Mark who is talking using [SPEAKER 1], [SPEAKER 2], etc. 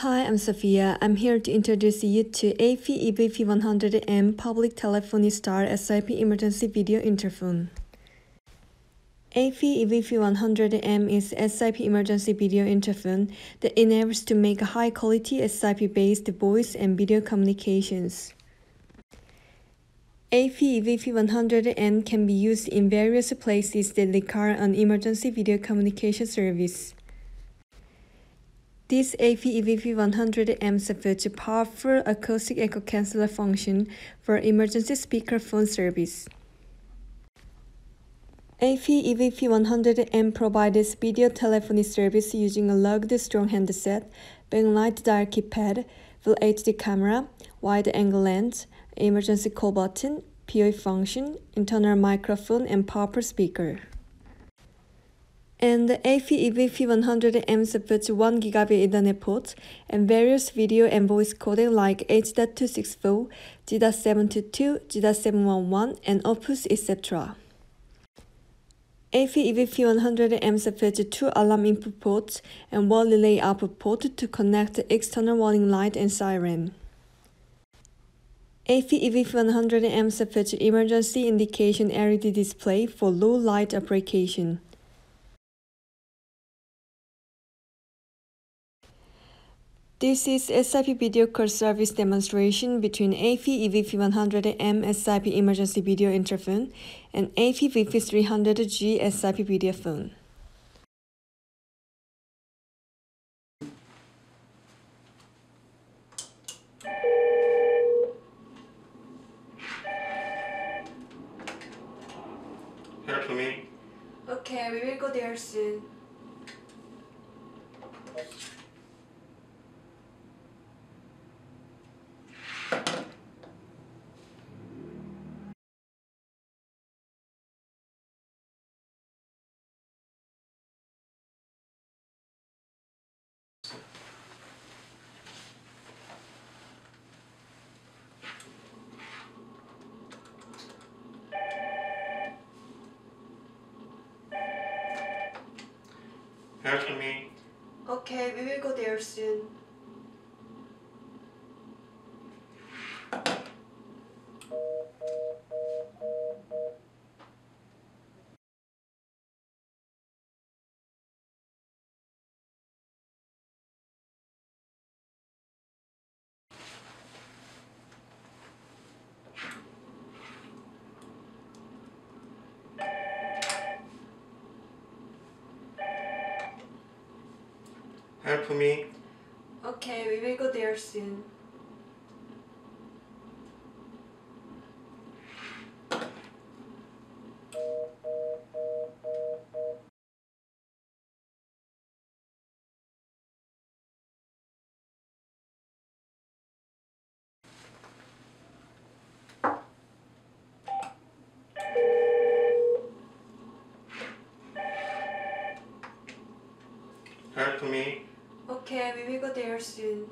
[SPEAKER 1] Hi, I'm Sophia. I'm here to introduce you to AP-EVP100M Public Telephony Star SIP Emergency Video Interphone. AP-EVP100M is SIP Emergency Video Interphone that enables to make high-quality SIP-based voice and video communications. AP-EVP100M can be used in various places that require an emergency video communication service. This AP-EVP100M supports powerful acoustic echo canceller function for emergency speakerphone service. AP-EVP100M provides video telephony service using a logged strong handset, backlight dial keypad, full HD camera, wide-angle lens, emergency call button, POE function, internal microphone, and powerful speaker. And the AP-EVP100M supports 1 gigabit Ethernet port and various video and voice coding like H.264, G.722, G.711, and Opus, etc. AP-EVP100M supports two alarm input ports and one relay output port to connect the external warning light and siren. AP-EVP100M supports emergency indication LED display for low light application. This is SIP video call service demonstration between AP-EVP100M SIP emergency video interphone and AP-VP300G SIP video phone.
[SPEAKER 2] Here to me.
[SPEAKER 1] Okay, we will go there soon.
[SPEAKER 2] To me.
[SPEAKER 1] Okay, we will go there soon.
[SPEAKER 2] To me.
[SPEAKER 1] Okay, we will go there soon.
[SPEAKER 2] Here to me.
[SPEAKER 1] Okay, we will go there soon.